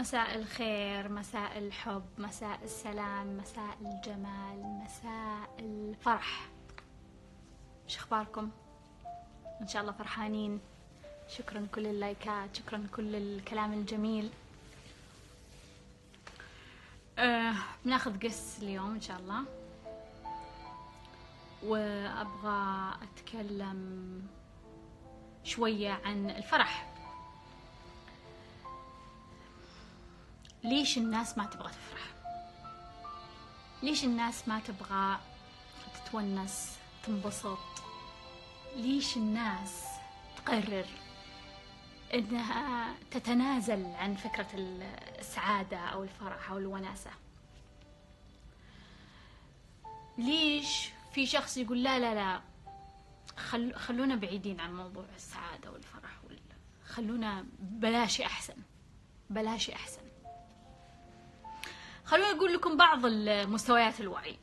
مساء الخير مساء الحب مساء السلام مساء الجمال مساء الفرح. إيش أخباركم؟ إن شاء الله فرحانين. شكرا كل اللايكات شكرا كل الكلام الجميل. أه بناخذ قس اليوم إن شاء الله. وأبغى أتكلم شوية عن الفرح. ليش الناس ما تبغى تفرح؟ ليش الناس ما تبغى تتونس تنبسط؟ ليش الناس تقرر إنها تتنازل عن فكرة السعادة أو الفرح أو الوناسة؟ ليش في شخص يقول لا لا لا خل خلونا بعيدين عن موضوع السعادة والفرح وال... خلونا بلاش أحسن بلاش أحسن. خلوني أقول لكم بعض مستويات الوعي.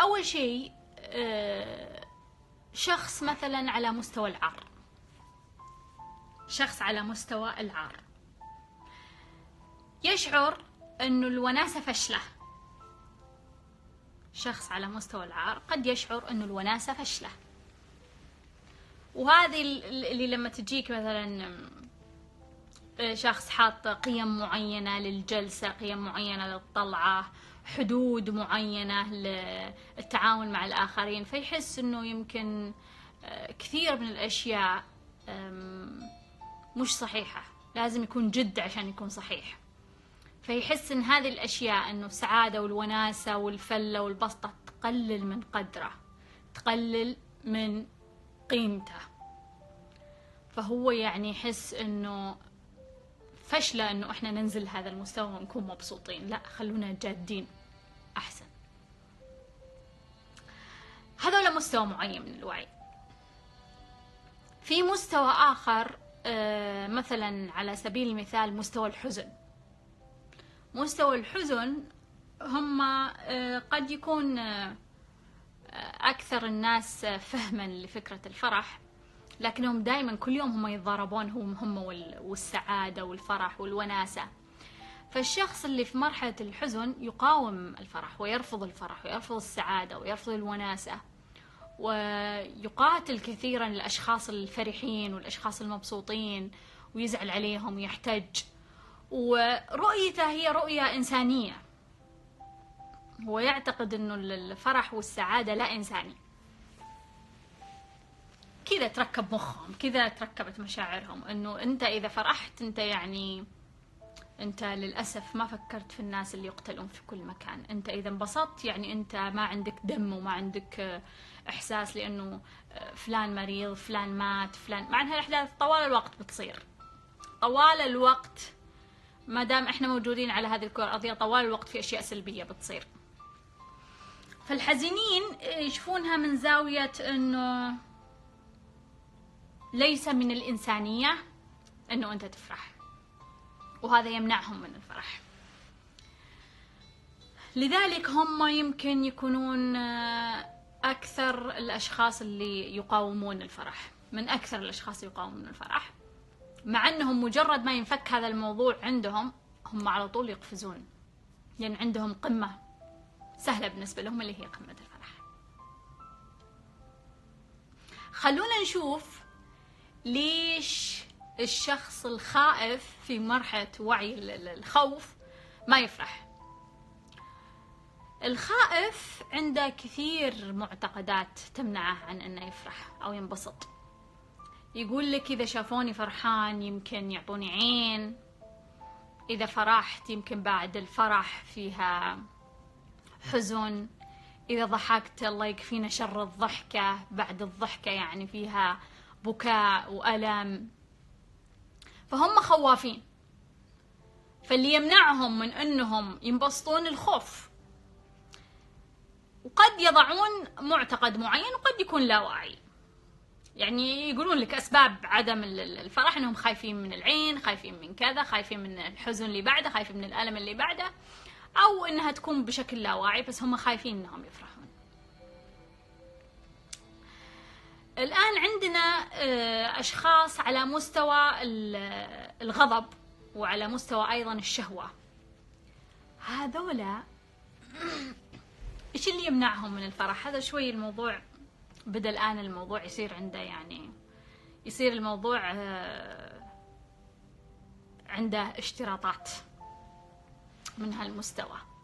أول شيء آه، شخص مثلا على مستوى العار. شخص على مستوى العار. يشعر أنه الوناسة فشلة. شخص على مستوى العار قد يشعر أنه الوناسة فشلة. وهذه اللي لما تجيك مثلا شخص حاط قيم معينة للجلسة قيم معينة للطلعة حدود معينة للتعامل مع الآخرين. فيحس أنه يمكن آه، كثير من الأشياء مش صحيحة. لازم يكون جد عشان يكون صحيح. فيحس إن هذه الأشياء إنه السعادة والوناسة والفلة والبسطة تقلل من قدره تقلل من قيمته. فهو يعني يحس إنه فشلة إنه إحنا ننزل هذا المستوى ونكون مبسوطين. لا خلونا جادين أحسن. هذا مستوى معين من الوعي. في مستوى آخر آه، مثلا على سبيل المثال مستوى الحزن. مستوى الحزن هم آه، قد يكون آه، أكثر الناس فهما لفكرة الفرح. لكنهم دائما كل يوم هم يتضاربون هم هم والسعادة والفرح والوناسة. فالشخص اللي في مرحلة الحزن يقاوم الفرح ويرفض الفرح ويرفض السعادة ويرفض الوناسة. ويقاتل كثيرا الأشخاص الفرحين والأشخاص المبسوطين ويزعل عليهم ويحتج. ورؤيته هي رؤية إنسانية. هو يعتقد أنه الفرح والسعادة لا إنساني كذا تركب مخهم كذا تركبت مشاعرهم إنه أنت إذا فرحت أنت يعني أنت للأسف ما فكرت في الناس اللي يقتلون في كل مكان. أنت إذا انبسطت يعني أنت ما عندك دم وما عندك إحساس لأنه فلان مريض فلان مات فلان مع انها الاحداث طوال الوقت بتصير. طوال الوقت ما دام إحنا موجودين على هذه الكرة الأرضية طوال الوقت في أشياء سلبية بتصير. فالحزينين يشوفونها من زاوية إنه ليس من الإنسانية أنه أنت تفرح. وهذا يمنعهم من الفرح. لذلك هم يمكن يكونون آه، أكثر الأشخاص اللي يقاومون الفرح. من أكثر الأشخاص يقاومون الفرح. مع أنهم مجرد ما ينفك هذا الموضوع عندهم هم على طول يقفزون. لأن يعني عندهم قمة سهلة بالنسبة لهم اللي هي قمة الفرح. خلونا نشوف ليش الشخص الخائف في مرحلة وعي الخوف ما يفرح؟ الخائف عنده كثير معتقدات تمنعه عن إنه يفرح أو ينبسط. يقول لك إذا شافوني فرحان يمكن يعطوني عين إذا فرحت يمكن بعد الفرح فيها حزن إذا ضحكت الله يكفينا شر الضحكة بعد الضحكة يعني فيها بكاء وألم. فهم خوافين. فاللي يمنعهم من أنهم ينبسطون الخوف. وقد يضعون معتقد معين وقد يكون لا واعي. يعني يقولون لك أسباب عدم الفرح أنهم خايفين من العين خايفين من كذا خايفين من الحزن اللي بعده خايفين من الألم اللي بعده أو أنها تكون بشكل لا واعي بس هم خايفين أنهم يفرحون الآن عندنا آه، أشخاص على مستوى الغضب وعلى مستوى أيضا الشهوة. هذولا إيش اللي يمنعهم من الفرح؟ هذا شوي الموضوع بدأ الآن الموضوع يصير عنده يعني يصير الموضوع آه، عنده اشتراطات من هالمستوى.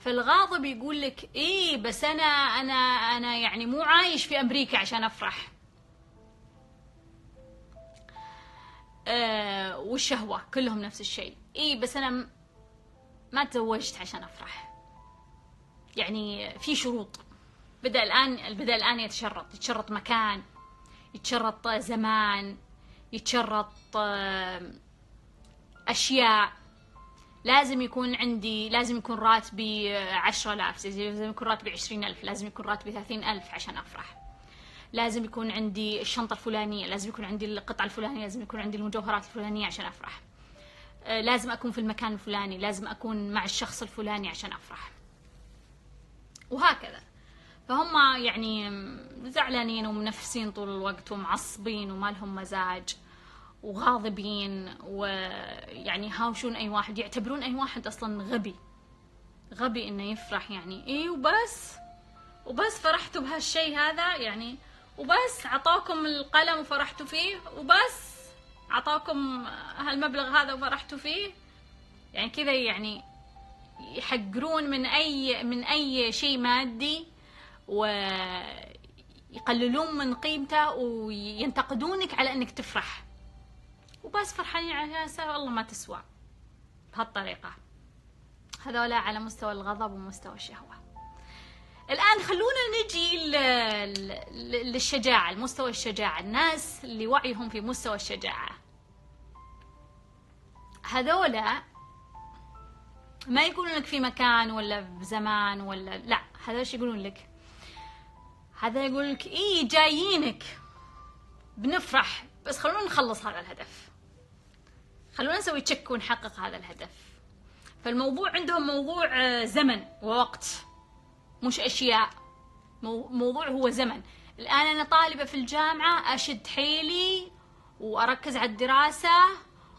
فالغاضب يقول لك إيه بس أنا أنا أنا يعني مو عايش في أمريكا عشان أفرح. أه والشهوة كلهم نفس الشيء. إيه بس أنا ما تزوجت عشان أفرح. يعني في شروط. بدأ الآن بدأ الآن يتشرط. يتشرط مكان يتشرط زمان يتشرط أشياء. لازم يكون عندي لازم يكون راتبي عشرة آلاف لازم يكون راتبي عشرين ألف لازم يكون راتبي ثلاثين ألف عشان أفرح. لازم يكون عندي الشنطة الفلانية لازم يكون عندي القطعة الفلانية لازم يكون عندي المجوهرات الفلانية عشان أفرح. آه، لازم أكون في المكان الفلاني لازم أكون مع الشخص الفلاني عشان أفرح. وهكذا. فهم يعني زعلانين ومنفسين طول الوقت ومعصبين وما لهم مزاج. وغاضبين ويعني يهاوشون أي واحد يعتبرون أي واحد أصلا غبي. غبي إنه يفرح يعني. اي وبس. وبس فرحتوا بهالشيء هذا يعني. وبس عطاكم القلم وفرحتوا فيه. وبس عطاكم هالمبلغ هذا وفرحتوا فيه. يعني كذا يعني يحقرون من أي من أي شيء مادي ويقللون من قيمته وينتقدونك على إنك تفرح. وبس فرحانين على والله ما تسوى بهالطريقة. هذولا على مستوى الغضب ومستوى الشهوة. الآن خلونا نجي للشجاعة المستوى الشجاعة. الناس اللي وعيهم في مستوى الشجاعة. هذولا ما يقولون لك في مكان ولا بزمان ولا لا هذا إيش يقولون لك؟ هذا يقول لك إيه جايينك. بنفرح. بس خلونا نخلص هذا الهدف. خلونا نسوي check ونحقق هذا الهدف. فالموضوع عندهم موضوع آه، زمن ووقت مش أشياء. موضوع هو زمن. الآن أنا طالبة في الجامعة أشد حيلي وأركز على الدراسة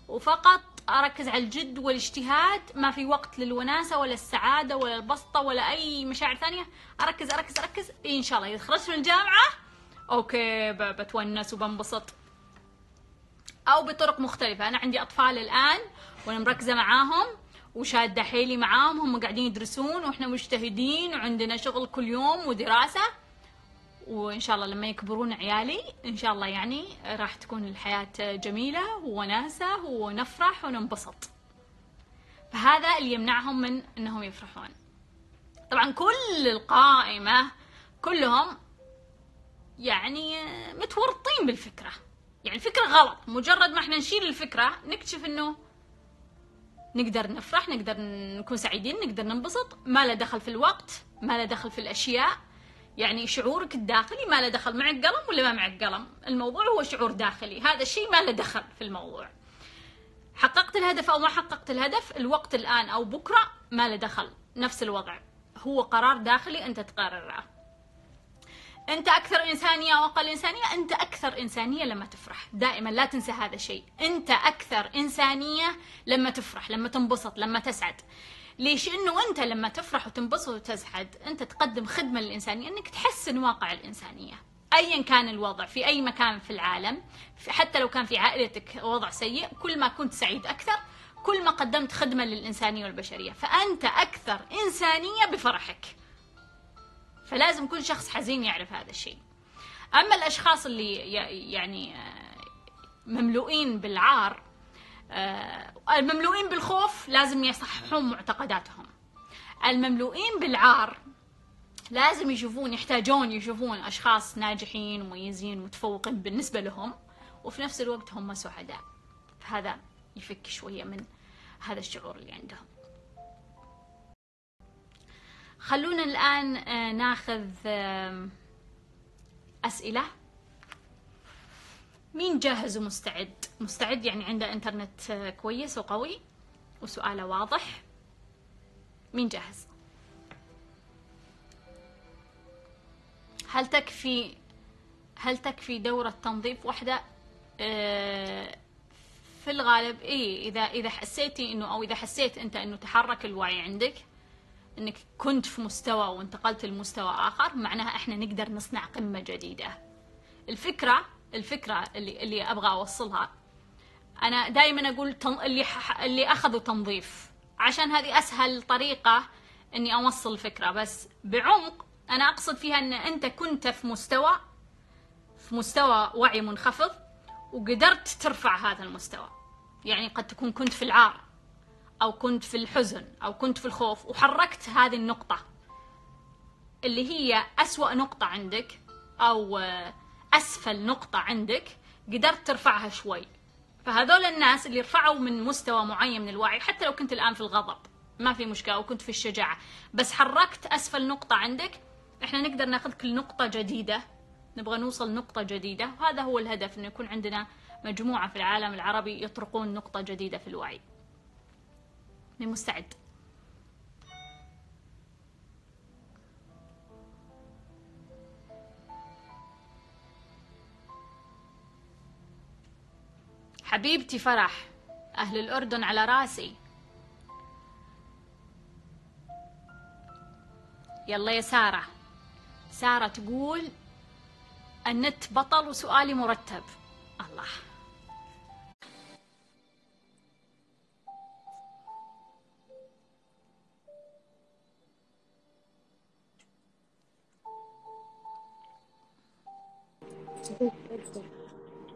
وفقط أركز على الجد والاجتهاد. ما في وقت للوناسة ولا السعادة ولا البسطة ولا أي مشاعر ثانية. أركز أركز أركز. إن شاء الله إذا خرجت من الجامعة okay بتونس وبنبسط. أو بطرق مختلفة. أنا عندي أطفال الآن وأنا مركزة معاهم وشادة حيلي معاهم. هم قاعدين يدرسون وإحنا مجتهدين وعندنا شغل كل يوم ودراسة. وإن شاء الله لما يكبرون عيالي إن شاء الله يعني راح تكون الحياة جميلة ووناسه ونفرح وننبسط. فهذا اللي يمنعهم من إنهم يفرحون. طبعا كل القائمة كلهم يعني متورطين بالفكرة. يعني الفكرة غلط. مجرد ما إحنا نشيل الفكرة نكتشف إنه نقدر نفرح نقدر نكون سعيدين نقدر ننبسط. ما له دخل في الوقت ما له دخل في الأشياء. يعني شعورك الداخلي ما له دخل. معك قلم ولا ما معك قلم؟ الموضوع هو شعور داخلي. هذا الشيء ما له دخل في الموضوع. حققت الهدف أو ما حققت الهدف الوقت الآن أو بكرة ما له دخل. نفس الوضع. هو قرار داخلي أنت تقرره. أنت أكثر إنسانية أو أقل إنسانية؟ أنت أكثر إنسانية لما تفرح. دائما لا تنسى هذا الشيء. أنت أكثر إنسانية لما تفرح لما تنبسط لما تسعد. ليش؟ إنه أنت لما تفرح وتنبسط وتسعد أنت تقدم خدمة للإنسانية إنك تحسن واقع الإنسانية. ايا كان الوضع في أي مكان في العالم حتى لو كان في عائلتك وضع سيء كل ما كنت سعيد أكثر كل ما قدمت خدمة للإنسانية والبشرية. فأنت أكثر إنسانية بفرحك. فلازم كل شخص حزين يعرف هذا الشيء. أما الأشخاص اللي يعني مملوئين بالعار آه، المملوئين بالخوف لازم يصححون معتقداتهم. المملوئين بالعار لازم يشوفون يحتاجون يشوفون أشخاص ناجحين مميزين متفوقين بالنسبة لهم وفي نفس الوقت هم سعداء. فهذا يفك شوية من هذا الشعور اللي عندهم. خلونا الآن آه، ناخذ أسئلة. مين جاهز ومستعد؟ مستعد يعني عنده إنترنت آه، كويس وقوي؟ وسؤاله واضح. مين جاهز؟ هل تكفي هل تكفي دورة تنظيف واحدة آه، في الغالب اي إذا إذا حسيتي إنه أو إذا حسيت أنت إنه تحرك الوعي عندك إنك كنت في مستوى وانتقلت لمستوى آخر معناها إحنا نقدر نصنع قمة جديدة. الفكرة الفكرة اللي اللي أبغى أوصلها أنا دائما أقول تن... اللي ح... اللي أخذوا تنظيف. عشان هذه أسهل طريقة إني أوصل الفكرة. بس بعمق أنا أقصد فيها إن أنت كنت في مستوى في مستوى وعي منخفض وقدرت ترفع هذا المستوى. يعني قد تكون كنت في العار. أو كنت في الحزن أو كنت في الخوف وحركت هذه النقطة اللي هي أسوأ نقطة عندك أو أسفل نقطة عندك قدرت ترفعها شوي. فهذول الناس اللي رفعوا من مستوى معين من الوعي حتى لو كنت الآن في الغضب ما في مشكلة أو كنت في الشجاعة بس حركت أسفل نقطة عندك إحنا نقدر ناخذ كل نقطة جديدة نبغى نوصل نقطة جديدة وهذا هو الهدف إنه يكون عندنا مجموعة في العالم العربي يطرقون نقطة جديدة في الوعي. مستعد. حبيبتي فرح أهل الأردن على راسي. يلا يا سارة. سارة تقول النت بطل وسؤالي مرتب. الله.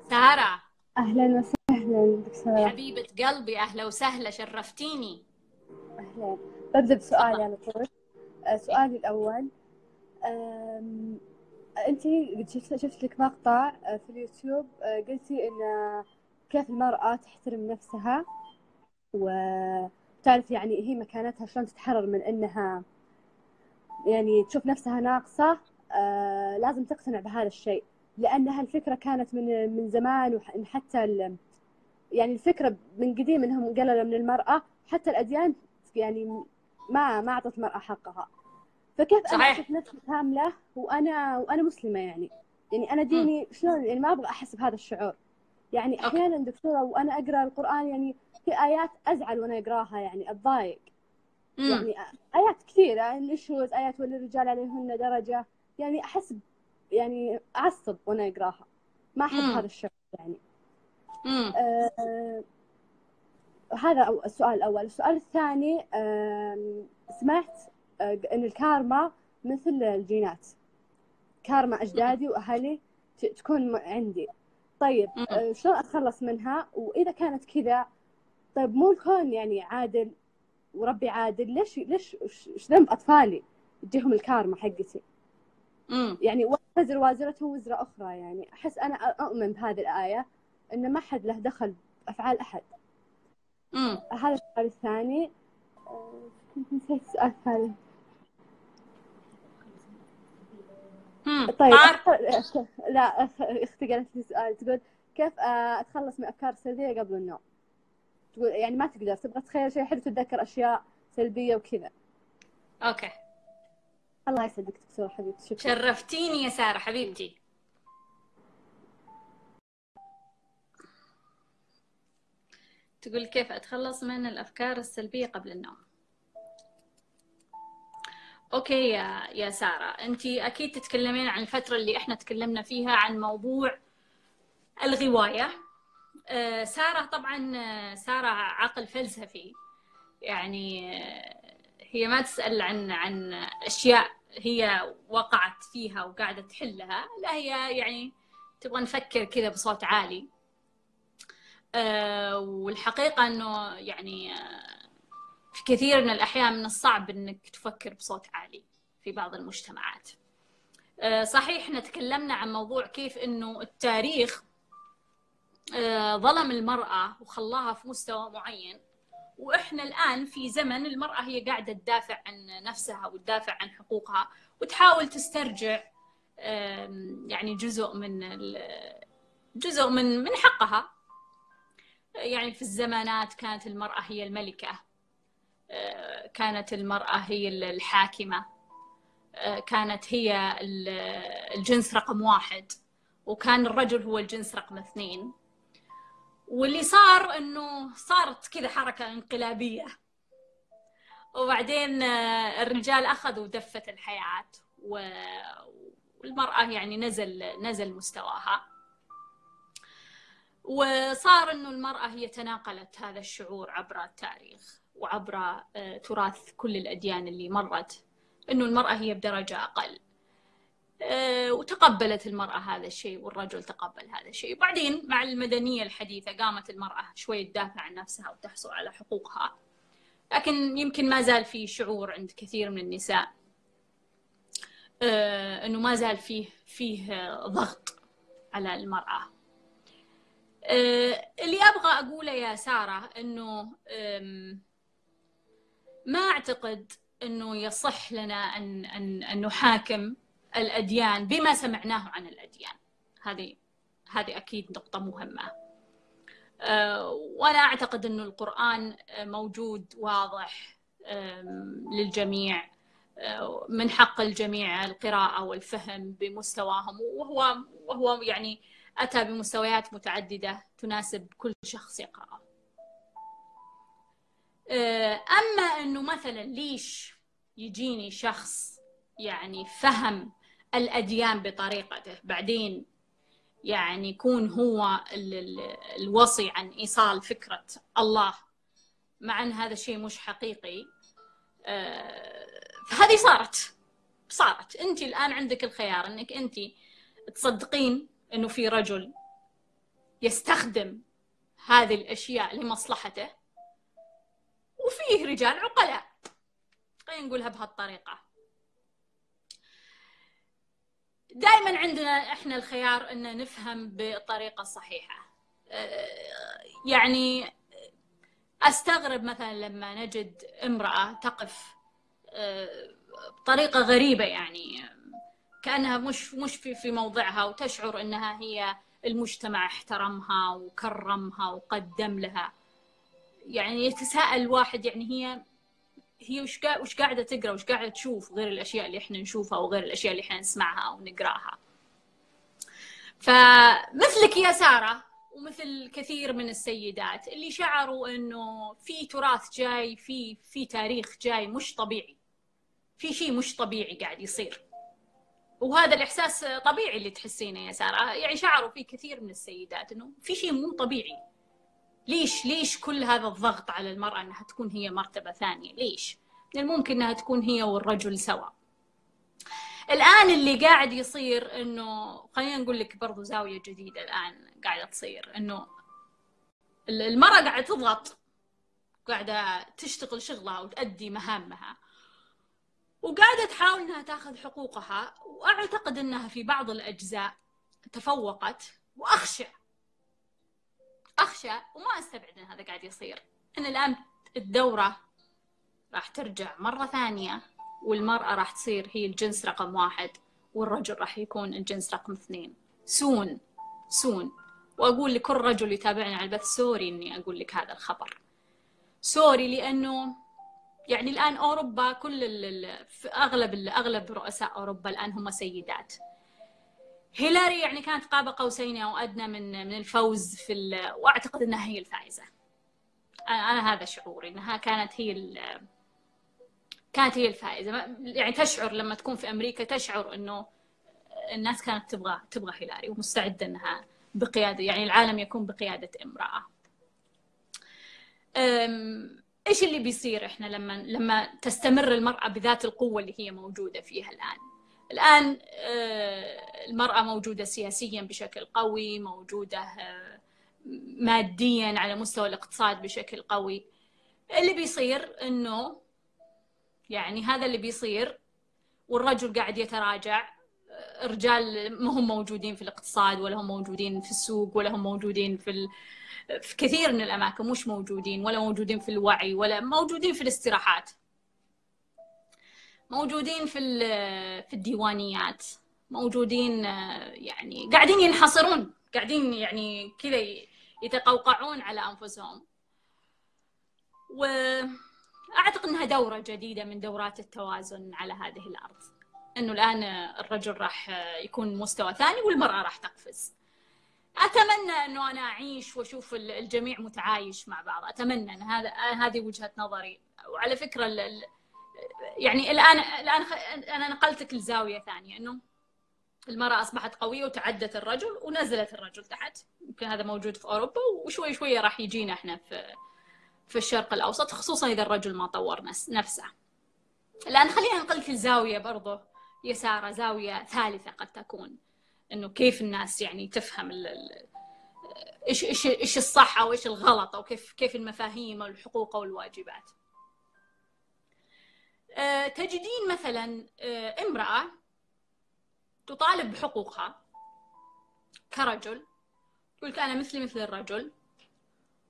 سارة. أهلا وسهلا دكتورة حبيبة قلبي أهلا وسهلا شرفتيني. أهلا. ببدأ بسؤالي على طول. آه، سؤالي الأول. أنت شفت لك مقطع آه، في اليوتيوب آه، قلتي إن كيف المرأة تحترم نفسها وتعرف يعني هي مكانتها شلون تتحرر من إنها يعني تشوف نفسها ناقصة لازم تقتنع بهذا الشيء. لأن هالفكره كانت من من زمان وحتى يعني الفكرة من قديم إنهم قللوا من المرأة حتى الأديان يعني ما ما أعطت المرأة حقها. فكيف أنا أشوف نفسي كاملة وأنا وأنا مسلمة يعني؟ يعني أنا ديني شلون؟ يعني ما أبغى أحس بهذا الشعور. يعني أحيانا دكتورة وأنا أقرأ القرآن يعني في آيات أزعل وأنا أقراها يعني أتضايق. يعني آيات كثيرة النشوز آيات؟ وللرجال عليهن درجة. يعني أحس يعني أعصب وأنا أقراها. ما أحب هذا الشعور يعني. آه هذا السؤال الأول. السؤال الثاني آه سمعت آه إن الكارما مثل الجينات. كارما أجدادي وأهلي تكون عندي. طيب آه شلون أتخلص منها؟ وإذا كانت كذا طيب مو الكون يعني عادل وربي عادل ليش ليش إيش ذنب أطفالي تجيهم الكارما حقتي؟ مم. يعني تزر وازرة وزر أخرى يعني. أحس أنا أؤمن بهذه الآية إن ما حد له دخل بأفعال أحد. مم. هذا السؤال الثاني. كنت نسيت السؤال الثالث طيب لا أختي قالت لي سؤال. تقول كيف أتخلص من أفكار سلبية قبل النوم؟ تقول يعني ما تقدر تبغى تتخيل شيء حلو تتذكر أشياء سلبية وكذا. Okay. الله يسعدك دكتور حبيبتي شكرا. شرفتيني يا سارة حبيبتي. تقول كيف أتخلص من الأفكار السلبية قبل النوم؟ Okay يا يا سارة أنت أكيد تتكلمين عن الفترة اللي إحنا تكلمنا فيها عن موضوع الغواية. آه، سارة طبعا آه، سارة عقل فلسفي. يعني آه، هي ما تسأل عن عن أشياء هي وقعت فيها وقاعدة تحلها لا هي يعني تبغى نفكر كذا بصوت عالي. أه والحقيقة أنه يعني آه، في كثير من الأحيان من الصعب أنك تفكر بصوت عالي في بعض المجتمعات. أه صحيح إحنا تكلمنا عن موضوع كيف أنه التاريخ أه ظلم المرأة وخلاها في مستوى معين. وإحنا الآن في زمن المرأة هي قاعدة تدافع عن نفسها وتدافع عن حقوقها وتحاول تسترجع يعني جزء من جزء من من حقها. يعني في الزمانات كانت المرأة هي الملكة آه، كانت المرأة هي الحاكمة آه، كانت هي الجنس رقم واحد وكان الرجل هو الجنس رقم اثنين. واللي صار إنه صارت كذا حركة انقلابية. وبعدين آه، الرجال أخذوا دفة الحياة والمرأة يعني نزل نزل مستواها. وصار إنه المرأة هي تناقلت هذا الشعور عبر التاريخ وعبر آه، تراث كل الأديان اللي مرت. إنه المرأة هي بدرجة أقل. وتقبلت المرأة هذا الشيء والرجل تقبل هذا الشيء. وبعدين مع المدنية الحديثة قامت المرأة شوي تدافع عن نفسها وتحصل على حقوقها. لكن يمكن ما زال في شعور عند كثير من النساء آه، إنه ما زال فيه فيه ضغط على المرأة. آه، اللي أبغى أقوله يا سارة إنه ما أعتقد إنه يصح لنا أن أن, أن نحاكم الأديان بما سمعناه عن الأديان. هذه هذه أكيد نقطة مهمة. وأنا أعتقد أن القرآن موجود واضح للجميع من حق الجميع القراءة والفهم بمستواهم. وهو وهو يعني أتى بمستويات متعددة تناسب كل شخص يقرأه. أما أنه مثلا ليش يجيني شخص يعني فهم الأديان بطريقته. بعدين يعني يكون هو الوصي عن إيصال فكرة الله. مع أن هذا الشيء مش حقيقي. آه، فهذه صارت. صارت. أنت الآن عندك الخيار أنك أنت تصدقين أنه في رجل يستخدم هذه الأشياء لمصلحته وفيه رجال عقلاء. خلينا نقولها بهالطريقة. دائما عندنا إحنا الخيار ان نفهم بالطريقة الصحيحه آه، يعني أستغرب مثلا لما نجد امرأة تقف آه، بطريقة غريبة يعني كأنها مش مش في في موضعها وتشعر إنها هي المجتمع احترمها وكرمها وقدم لها. يعني يتساءل الواحد يعني هي هي وش وش قاعدة تقرأ وش قاعدة تشوف غير الأشياء اللي إحنا نشوفها وغير الأشياء اللي إحنا نسمعها أو نقرأها. فمثلك يا سارة ومثل كثير من السيدات اللي شعروا إنه في تراث جاي في في تاريخ جاي مش طبيعي. في شيء مش طبيعي قاعد يصير. وهذا الإحساس طبيعي اللي تحسينه يا سارة. يعني شعروا في كثير من السيدات إنه في شيء مو طبيعي. ليش ليش كل هذا الضغط على المرأة أنها تكون هي مرتبة ثانية؟ ليش؟ من الممكن أنها تكون هي والرجل سوا الآن اللي قاعد يصير أنه خلينا نقول لك برضو زاوية جديدة الآن قاعدة تصير أنه المرأة قاعدة تضغط قاعدة تشتغل شغلها وتأدي مهامها وقاعدة تحاول أنها تاخذ حقوقها وأعتقد أنها في بعض الأجزاء تفوقت وأخشى أخشى وما أستبعد إن هذا قاعد يصير. إن الآن الدورة راح ترجع مرة ثانية والمرأة راح تصير هي الجنس رقم واحد والرجل راح يكون الجنس رقم اثنين. Soon soon. وأقول لكل رجل يتابعني على البث sorry إني أقول لك هذا الخبر. Sorry لأنه يعني الآن أوروبا كل أغلب أغلب رؤساء أوروبا الآن هم سيدات. هيلاري يعني كانت قاب قوسين أو أدنى من من الفوز في ال... وأعتقد إنها هي الفائزة. أنا هذا شعوري إنها كانت هي. كانت هي الفائزة. يعني تشعر لما تكون في أمريكا تشعر إنه الناس كانت تبغى تبغى هيلاري ومستعدة إنها بقياده يعني العالم يكون بقيادة امرأة. إيش اللي بيصير إحنا لما لما تستمر المرأة بذات القوة اللي هي موجودة فيها الآن؟ الآن آه، المرأة موجودة سياسيا بشكل قوي موجودة آه، ماديا على مستوى الاقتصاد بشكل قوي. اللي بيصير إنه يعني هذا اللي بيصير والرجل قاعد يتراجع الرجال ما هم موجودين في الاقتصاد ولا هم موجودين في السوق ولا هم موجودين في ال... في كثير من الأماكن مش موجودين ولا موجودين في الوعي ولا موجودين في الاستراحات. موجودين في في الديوانيات موجودين يعني قاعدين ينحصرون قاعدين يعني كذا يتقوقعون على أنفسهم. واعتقد إنها دورة جديدة من دورات التوازن على هذه الأرض. إنه الآن الرجل راح يكون مستوى ثاني والمرأة راح تقفز. أتمنى إنه أنا أعيش وأشوف الجميع متعايش مع بعض. أتمنى إن هذا هذه وجهة نظري. وعلى فكرة يعني الآن الآن أنا نقلتك لزاوية ثانية إنه المرأة أصبحت قوية وتعدت الرجل ونزلت الرجل تحت يمكن هذا موجود في أوروبا وشوي شوي راح يجينا إحنا في في الشرق الأوسط خصوصا إذا الرجل ما طور نفسه الآن خلينا ننقلك لزاوية برضه يسارة زاوية ثالثة قد تكون إنه كيف الناس يعني تفهم إيش إيش إيش الصح أو إيش الغلط أو كيف كيف المفاهيم والحقوق والواجبات. أه تجدين مثلا أه امرأة تطالب بحقوقها كرجل تقول أنا مثلي مثل الرجل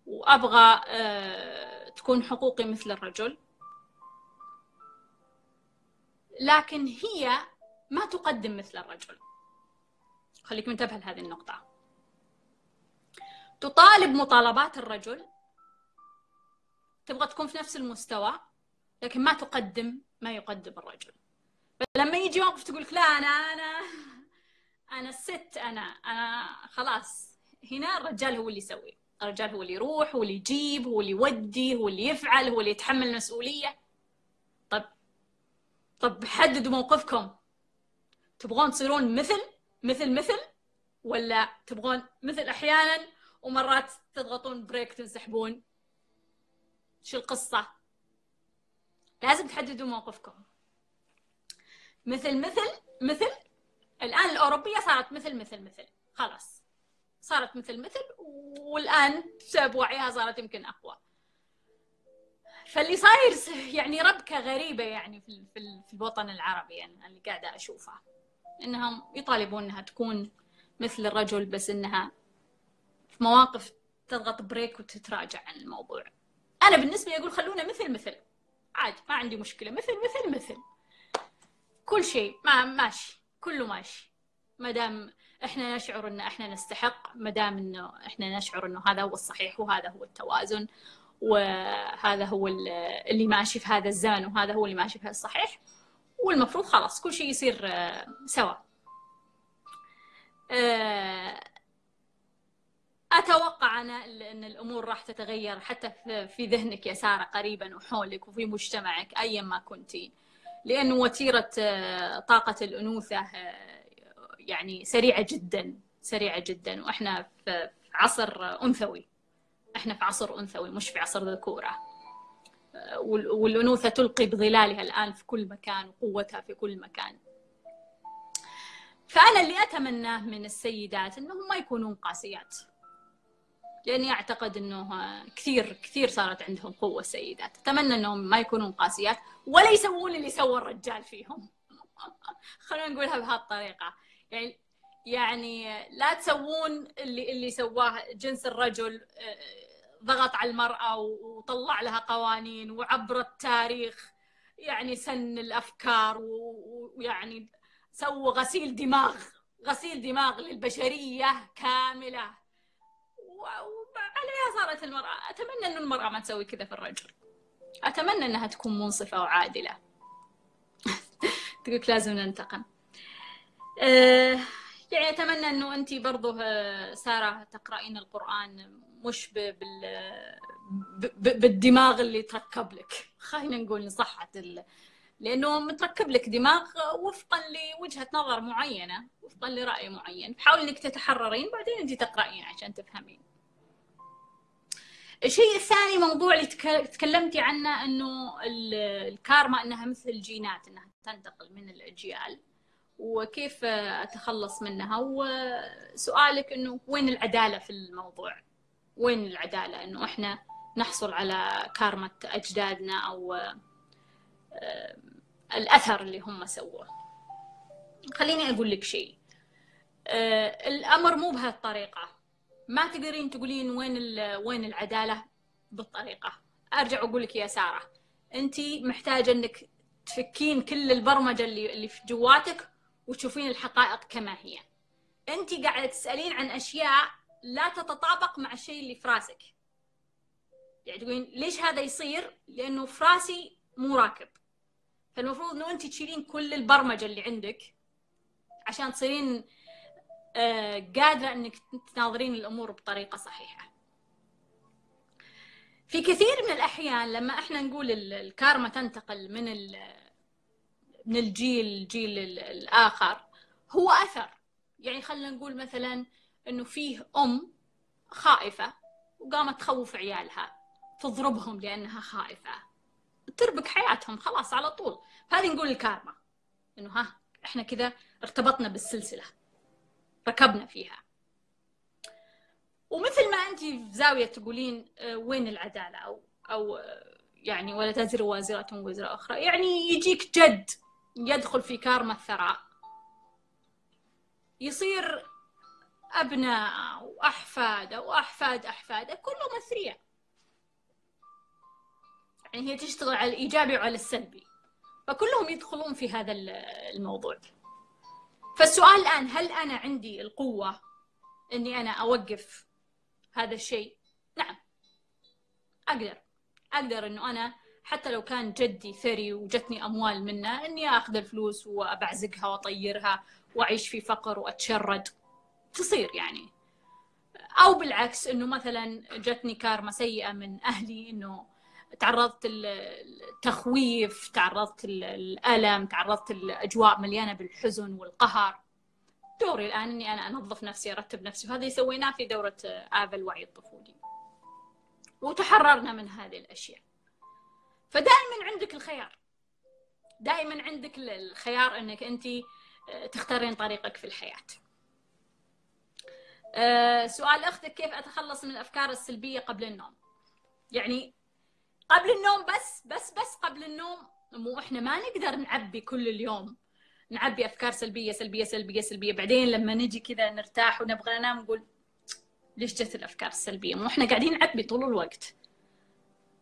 وأبغى أه تكون حقوقي مثل الرجل. لكن هي ما تقدم مثل الرجل. خليك منتبه لهذه النقطة. تطالب مطالبات الرجل تبغى تكون في نفس المستوى لكن ما تقدم ما يقدم الرجل. فلما يجي موقف تقول لك لا أنا أنا أنا الست أنا أنا خلاص. هنا الرجال هو اللي يسوي. الرجال هو اللي يروح هو اللي يجيب هو اللي يودي هو اللي يفعل هو اللي يتحمل المسؤولية. طب طب حددوا موقفكم. تبغون تصيرون مثل مثل مثل؟ ولا تبغون مثل أحيانا ومرات تضغطون بريك تنسحبون؟ شو القصة؟ لازم تحددوا موقفكم. مثل مثل مثل الآن الأوروبية صارت مثل مثل مثل. خلاص. صارت مثل مثل والآن بسبب وعيها صارت يمكن أقوى. فاللي صاير يعني ربكة غريبة يعني في في الوطن العربي يعني اللي قاعدة أشوفها. إنهم يطالبون إنها تكون مثل الرجل بس إنها في مواقف تضغط بريك وتتراجع عن الموضوع. أنا بالنسبة لي أقول خلونا مثل مثل. عادي ما عندي مشكلة. مثل مثل مثل. كل شيء. ما ماشي. كله ماشي. ما دام إحنا نشعر ان إحنا نستحق ما دام إنه إحنا نشعر إنه هذا هو الصحيح وهذا هو التوازن وهذا هو اللي ماشي في هذا الزمن وهذا هو اللي ماشي في هذا الصحيح والمفروض خلاص كل شيء يصير آه، سوا. آه، أتوقع أنا إن الأمور راح تتغير حتى في ذهنك يا سارة قريبا وحولك وفي مجتمعك ايا ما كنتي لأن وتيرة آه، طاقة الأنوثة آه، يعني سريعة جدا سريعة جدا. وإحنا في عصر أنثوي. إحنا في عصر أنثوي مش في عصر ذكورة. آه، والأنوثة تلقي بظلالها الآن في كل مكان وقوتها في كل مكان. فأنا اللي أتمناه من السيدات إنهم ما يكونون قاسيات. لاني أعتقد إنه كثير كثير صارت عندهم قوة السيدات أتمنى إنهم ما يكونون قاسيات ولا يسوون اللي سوى الرجال فيهم. خلونا نقولها بهالطريقه يعني يعني لا تسوون اللي اللي سواه جنس الرجل آه، ضغط على المرأة وطلع لها قوانين وعبر التاريخ يعني سن الأفكار ويعني سووا غسيل دماغ. غسيل دماغ للبشرية كاملة. وعليها صارت المرأة أتمنى أن المرأة ما تسوي كذا في الرجل. أتمنى أنها تكون منصفة وعادلة. تقولك لازم ننتقم. أه يعني أتمنى أنه أنت برضو آه، سارة تقرأين القرآن مش بال بالدماغ اللي تركب لك. خلينا نقول صحة ال... لأنه متركب لك دماغ وفقا لوجهة نظر معينة وفقا لرأي معين. حاولي إنك تتحررين بعدين أنت تقرأين عشان تفهمين. الشيء الثاني موضوع اللي تكلمتي عنه إنه الكارما إنها مثل الجينات إنها تنتقل من الأجيال وكيف أتخلص منها؟ وسؤالك إنه وين العدالة في الموضوع؟ وين العدالة؟ إنه إحنا نحصل على كارمة أجدادنا أو الأثر اللي هم سووه. خليني أقول لك شيء. آه، الأمر مو بهالطريقة. ما تقدرين تقولين وين وين العدالة؟ بالطريقة. أرجع أقول لك يا سارة أنت محتاجة إنك تفكين كل البرمجة اللي اللي في جواتك وتشوفين الحقائق كما هي. أنت قاعدة تسألين عن أشياء لا تتطابق مع الشيء اللي في راسك. يعني تقولين ليش هذا يصير؟ لأنه في راسي مو راكب. فالمفروض إنه أنت تشيلين كل البرمجة اللي عندك عشان تصيرين آه، قادرة إنك تناظرين الأمور بطريقة صحيحة. في كثير من الأحيان لما إحنا نقول الكارما تنتقل من من الجيل الجيل الآخر هو أثر. يعني خلينا نقول مثلا إنه فيه أم خائفة وقامت تخوف عيالها تضربهم لأنها خائفة تربك حياتهم خلاص على طول. هذه نقول الكارما. إنه ها إحنا كذا ارتبطنا بالسلسلة. ركبنا فيها. ومثل ما انت في زاوية تقولين آه، وين العدالة؟ أو أو آه، يعني ولا تزر وازرة وزر أخرى. يعني يجيك جد يدخل في كارما الثراء. يصير أبناء وأحفاد وأحفاد أحفاده كلهم أثرياء. يعني هي تشتغل على الإيجابي وعلى السلبي. فكلهم يدخلون في هذا الموضوع. فالسؤال الآن هل أنا عندي القوة إني أنا أوقف هذا الشيء؟ نعم. أقدر. أقدر إنه أنا حتى لو كان جدي ثري وجتني أموال منه إني آخذ الفلوس وأبعزقها وأطيرها وأعيش في فقر وأتشرد. تصير يعني. أو بالعكس إنه مثلا جتني كارما سيئة من أهلي إنه تعرضت التخويف تعرضت الألم تعرضت الأجواء مليانة بالحزن والقهر. دوري الآن إني أنا أنظف نفسي أرتب نفسي وهذا سويناه في دورة افا الوعي الطفولي. وتحررنا من هذه الأشياء. فدائما عندك الخيار. دائما عندك الخيار إنك أنت تختارين طريقك في الحياة. آه، سؤال أختك كيف أتخلص من الأفكار السلبية قبل النوم؟ يعني قبل النوم بس بس بس قبل النوم. مو إحنا ما نقدر نعبي كل اليوم. نعبي أفكار سلبية سلبية سلبية سلبية. بعدين لما نجي كذا نرتاح ونبغى ننام نقول ليش جت الأفكار السلبية؟ مو إحنا قاعدين نعبي طول الوقت.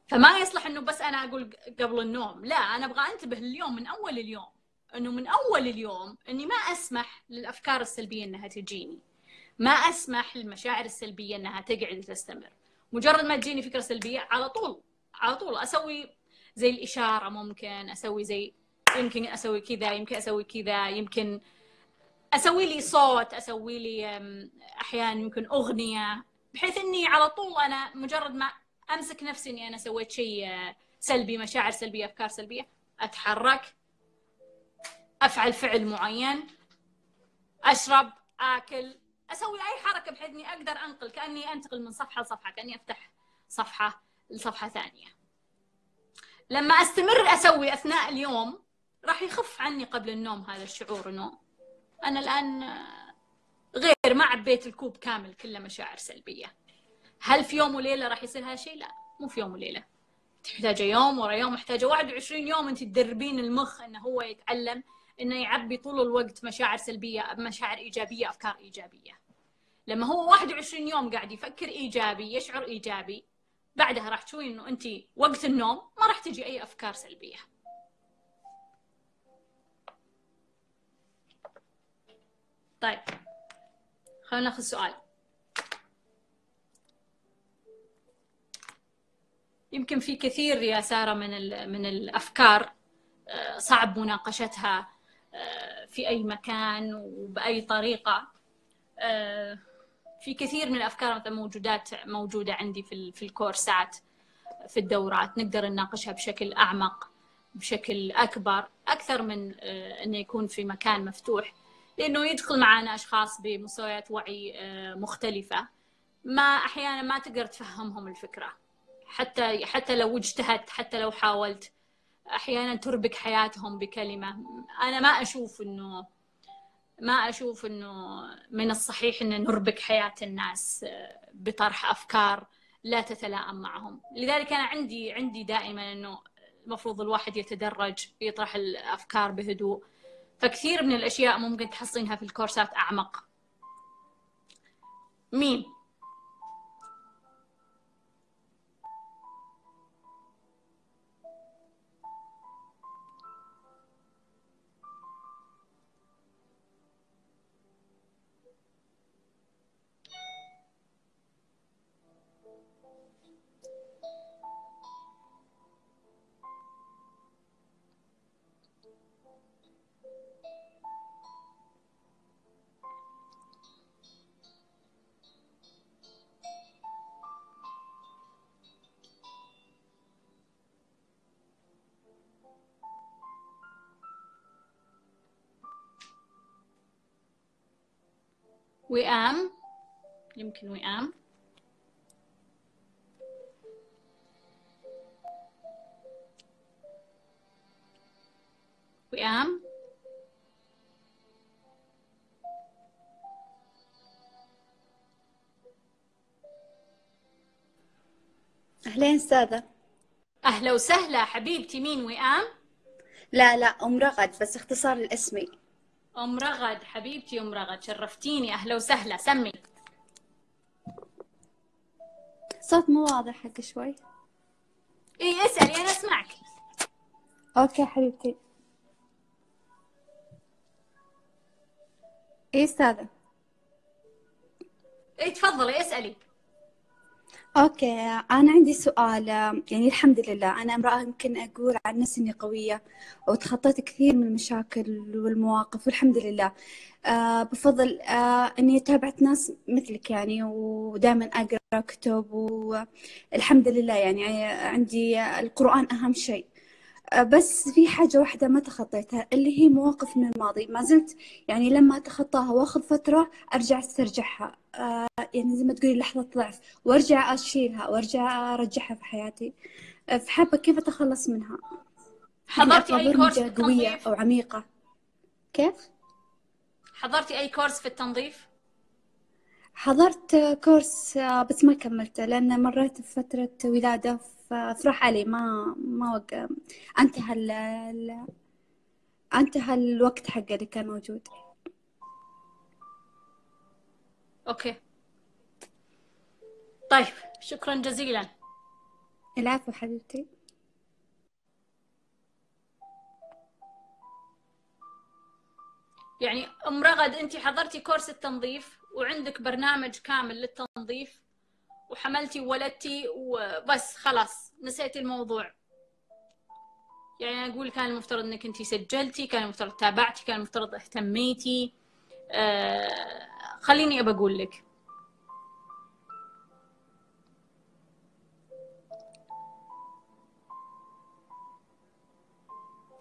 فما يصلح إنه بس أنا أقول قبل النوم. لا أنا أبغى أنتبه اليوم من أول اليوم. إنه من أول اليوم إني ما أسمح للأفكار السلبية إنها تجيني. ما أسمح للمشاعر السلبية إنها تقعد وتستمر مجرد ما تجيني فكرة سلبية على طول. على طول أسوي زي الإشارة ممكن أسوي زي يمكن أسوي كذا يمكن أسوي كذا يمكن أسوي لي صوت أسوي لي أحيانا يمكن أغنية بحيث إني على طول أنا مجرد ما أمسك نفسي إني أنا سويت شيء آه، سلبي مشاعر سلبية أفكار سلبية أتحرك أفعل فعل معين أشرب آكل أسوي أي حركة بحيث إني أقدر أنقل كأني أنتقل من صفحة لصفحة كأني أفتح صفحة. لصفحة ثانية. لما أستمر أسوي أثناء اليوم راح يخف عني قبل النوم هذا الشعور إنه أنا الآن غير ما عبيت الكوب كامل كله مشاعر سلبية. هل في يوم وليلة راح يصير هذا الشيء؟ لا مو في يوم وليلة. محتاجه يوم ورا يوم محتاجة 21 يوم انت تدربين المخ إنه هو يتعلم إنه يعبي طول الوقت مشاعر سلبية مشاعر إيجابية أفكار إيجابية. لما هو 21 يوم قاعد يفكر إيجابي يشعر إيجابي بعدها راح تشوفين إنه انت وقت النوم ما راح تجي أي أفكار سلبية. طيب خلينا ناخذ سؤال. يمكن في كثير يا سارة من من الأفكار آه، صعب مناقشتها آه، في أي مكان وبأي طريقة. آه، في كثير من الأفكار مثلا موجودات موجودة عندي في في الكورسات في الدورات نقدر نناقشها بشكل أعمق بشكل أكبر أكثر من آه، إنه يكون في مكان مفتوح لأنه يدخل معنا أشخاص بمستويات وعي آه، مختلفة. ما أحيانا ما تقدر تفهمهم الفكرة. حتى حتى لو اجتهدت حتى لو حاولت أحيانا تربك حياتهم بكلمة. أنا ما أشوف إنه ما أشوف إنه من الصحيح ان نربك حياة الناس آه، بطرح أفكار لا تتلائم معهم. لذلك أنا عندي عندي دائما إنه المفروض الواحد يتدرج يطرح الأفكار بهدوء. فكثير من الأشياء ممكن تحصينها في الكورسات أعمق. مين وئام يمكن وئام وئام أهلين أستاذة. أهلا وسهلا حبيبتي مين وئام؟ لا لا أم رغد بس اختصار لاسمي أم رغد حبيبتي أم رغد شرفتيني أهلا وسهلا سمي. صوت مو واضح حق شوي. إيه اسألي أنا أسمعك. Okay حبيبتي. إيه أستاذة. إيه تفضلي اسألي. Okay أنا عندي سؤال يعني الحمد لله أنا امرأة يمكن أقول عن نفسي إني قوية وتخطيت كثير من المشاكل والمواقف والحمد لله. آه بفضل آه إني تابعت ناس مثلك يعني ودائما أقرأ كتب والحمد لله يعني عندي القرآن أهم شيء. بس في حاجة واحدة ما تخطيتها اللي هي مواقف من الماضي. ما زلت يعني لما أتخطاها وأخذ فترة أرجع أسترجعها. آه يعني زي ما تقولي لحظة ضعف وأرجع أشيلها وأرجع أرجعها في حياتي آه فحابة كيف أتخلص منها حضرتي أي كورس في قوية؟ أو عميقة كيف؟ حضرتي أي course في التنظيف؟ حضرت course آه، بس ما كملته لأن مريت بفترة ولادة فراح علي ما ما وق... انتهى ال... ال... انتهى الوقت حقه اللي كان موجود Okay. طيب شكرا جزيلا. العفو حبيبتي. يعني أم رغد أنت حضرتي كورس التنظيف وعندك برنامج كامل للتنظيف وحملتي وولدتي وبس خلاص نسيتي الموضوع. يعني أقول كان المفترض أنك أنت سجلتي كان المفترض تابعتي كان المفترض اهتميتي. خليني أبى أقول لك.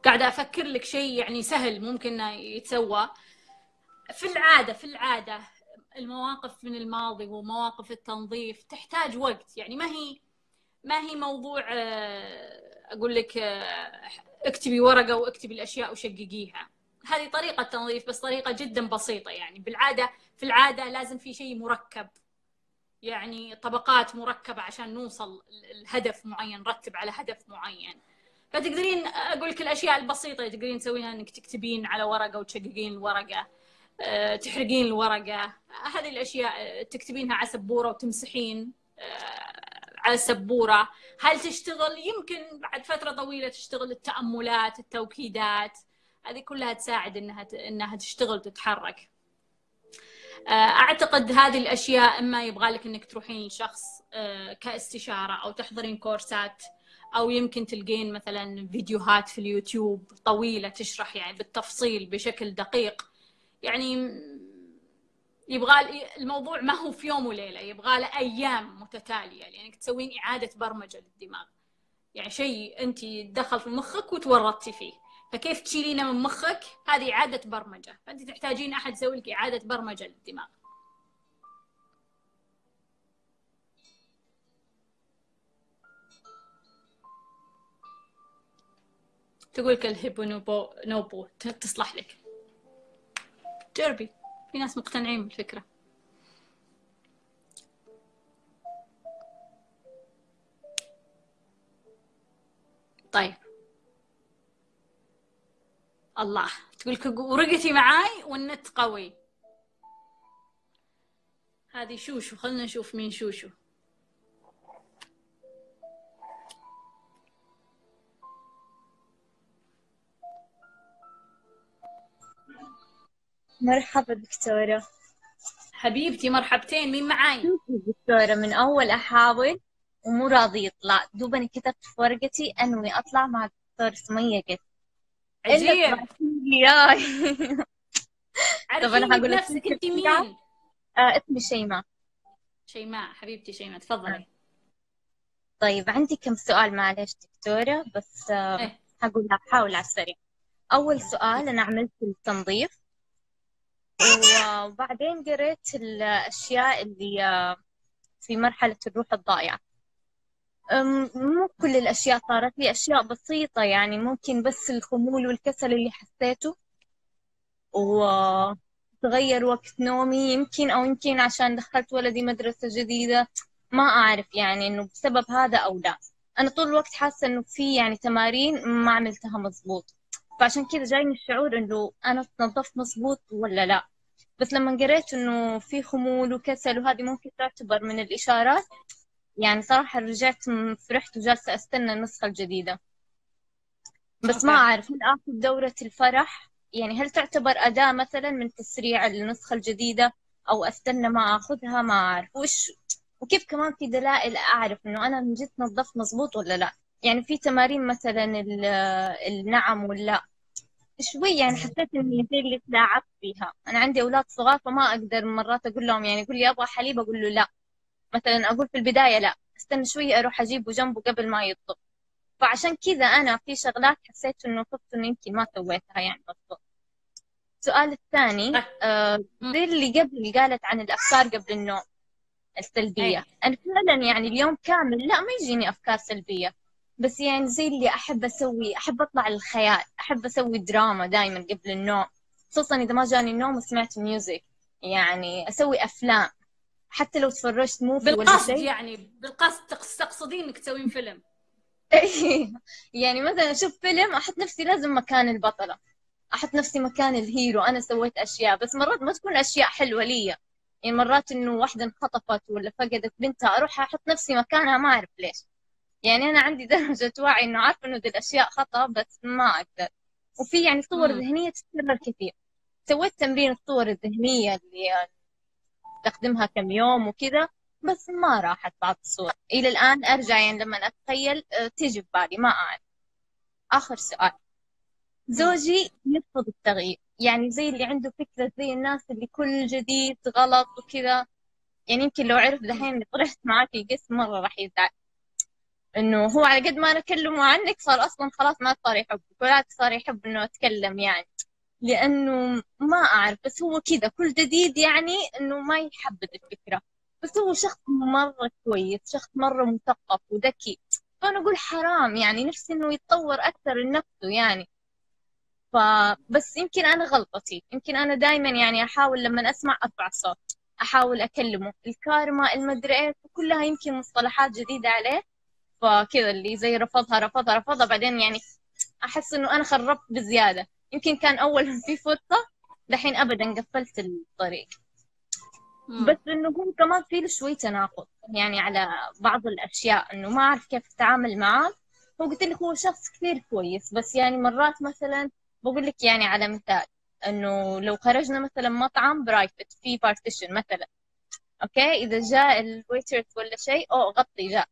قاعدة أفكر لك شيء يعني سهل ممكن يتسوى. في العادة في العادة المواقف من الماضي ومواقف التنظيف تحتاج وقت. يعني ما هي ما هي موضوع أقول لك اكتبي ورقة وأكتبي الأشياء وشققيها. هذه طريقة تنظيف بس طريقة جدا بسيطة يعني. بالعادة في العادة لازم في شيء مركب. يعني طبقات مركبة عشان نوصل لهدف معين نرتب على هدف معين. فتقدرين أقول لك الأشياء البسيطة تقدرين تسوينها إنك تكتبين على ورقة وتشققين الورقة تحرقين الورقة. هذه الأشياء تكتبينها على سبورة وتمسحين على السبورة هل تشتغل؟ يمكن بعد فترة طويلة تشتغل التأملات التوكيدات. هذه كلها تساعد إنها إنها تشتغل تتحرك أعتقد هذه الأشياء إما يبغى لك إنك تروحين لشخص كاستشارة أو تحضرين كورسات أو يمكن تلقين مثلا فيديوهات في اليوتيوب طويلة تشرح يعني بالتفصيل بشكل دقيق. يعني يبغى الموضوع ما هو في يوم وليلة يبغى له أيام متتالية. لانك يعني تسوين إعادة برمجة للدماغ. يعني شيء أنت دخل في مخك وتورطتي فيه. فكيف تشيلينه من مخك؟ هذه إعادة برمجة. فأنت تحتاجين أحد يسوي لك إعادة برمجة للدماغ. تقول لك الهيبو نوبو نوبو تصلح لك. جربي. في ناس مقتنعين بالفكرة. طيب. الله. تقول لك ورقتي معاي والنت قوي. هذه شوشو. خلنا نشوف مين شوشو. مرحبا دكتورة. حبيبتي مرحبتين. مين معاي؟ دكتورة من أول أحاول ومو راضي يطلع. دوبني كتبت في ورقتي أنوي أطلع مع الدكتور سمية قلت عجيب. طب أنا هقول نفسك أنت مين؟ آه اسمي شيماء. شيماء حبيبتي شيماء تفضلي. طيب عندي كم سؤال معلش دكتورة بس آه إيه؟ على السريع. أول سؤال أنا عملت التنظيف وبعدين قريت الأشياء اللي آه، في مرحلة الروح الضائعة. مو كل الأشياء صارت لي أشياء بسيطة يعني ممكن بس الخمول والكسل اللي حسيته وتغير وقت نومي. يمكن أو يمكن عشان دخلت ولدي مدرسة جديدة ما أعرف يعني إنه بسبب هذا أو لا. أنا طول الوقت حاسة إنه في يعني تمارين ما عملتها مزبوط فعشان كذا جايني الشعور إنه أنا تنظفت مزبوط ولا لا. بس لما قريت إنه في خمول وكسل وهذه ممكن تعتبر من الإشارات يعني صراحة رجعت فرحت وجالسة أستنى النسخة الجديدة. بس ما. أعرف هل آخذ دورة الفرح؟ يعني هل تعتبر أداة مثلا من تسريع النسخة الجديدة أو أستنى ما أخذها؟ ما أعرف. وش وكيف كمان في دلائل أعرف إنه أنا من جد نظفت مزبوط ولا لا؟ يعني في تمارين مثلا ال- النعم واللا شوي يعني حسيت إني زي اللي تلاعبت فيها. أنا عندي أولاد صغار فما أقدر مرات أقول لهم يعني يقول لي أبغى حليب أقول له لا. مثلا أقول في البداية لا استنى شوية أروح أجيبه جنبه قبل ما يطبخ. فعشان كذا أنا في شغلات حسيت إنه خفت إنه يمكن ما سويتها يعني مظبوط السؤال الثاني. آه. مم. زي اللي قبل قالت عن الأفكار قبل النوم السلبية. أي. أنا فعلا يعني اليوم كامل لا ما يجيني أفكار سلبية. بس يعني زي اللي أحب أسوي أحب أطلع للخيال أحب أسوي دراما دائما قبل النوم. خصوصا إذا ما جاني النوم وسمعت music يعني أسوي أفلام. حتى لو تفرجت movie ولا بالقصد شيء. يعني بالقصد تقص- تقصدين انك تسوين فيلم. يعني مثلا أشوف فيلم أحط نفسي لازم مكان البطلة. أحط نفسي مكان ال hero. أنا سويت أشياء بس مرات ما تكون أشياء حلوة لي. يعني مرات إنه واحدة انخطفت ولا فقدت بنتها أروح أحط نفسي مكانها ما أعرف ليش. يعني أنا عندي درجة وعي إنه عارفة إنه دي الأشياء خطأ بس ما أقدر. وفي يعني صور مم. ذهنية تتكرر كثير. سويت تمرين الصور الذهنية اللي أستخدمها كم يوم وكذا بس ما راحت بعض الصور إلى الآن أرجع يعني لما أتخيل آه، تيجي في بالي ما أعرف. آخر سؤال. زوجي يرفض التغيير. يعني زي اللي عنده فكرة زي الناس اللي كل جديد غلط وكذا. يعني يمكن لو عرف دحين إني طرحت في قسم مرة راح يزعل. إنه هو على قد ما أنا أكلمه عنك صار أصلا خلاص ما صار يحبك ولا صار يحب إنه أتكلم يعني. لأنه ما أعرف بس هو كذا كل جديد يعني إنه ما يحبذ الفكرة. بس هو شخص مرة كويس شخص مرة مثقف وذكي. فأنا أقول حرام يعني نفسي إنه يتطور أكثر لنفسه يعني. فبس يمكن أنا غلطتي. يمكن أنا دائما يعني أحاول لما أسمع أرفع صوت أحاول أكلمه. الكارما المدري إيه كلها يمكن مصطلحات جديدة عليه. فكذا اللي زي رفضها رفضها رفضها بعدين يعني أحس إنه أنا خربت بزيادة. يمكن كان أول في فرصة دحين أبدا قفلت الطريق. مم. بس إنه هو كمان في له شوي تناقض يعني على بعض الأشياء إنه ما أعرف كيف أتعامل معاه. هو قلت لك هو شخص كثير كويس بس يعني مرات مثلا بقول لك يعني على مثال إنه لو خرجنا مثلا مطعم private في partition مثلا okay؟ إذا جاء ال waiters ولا شيء أوه غطي جاء.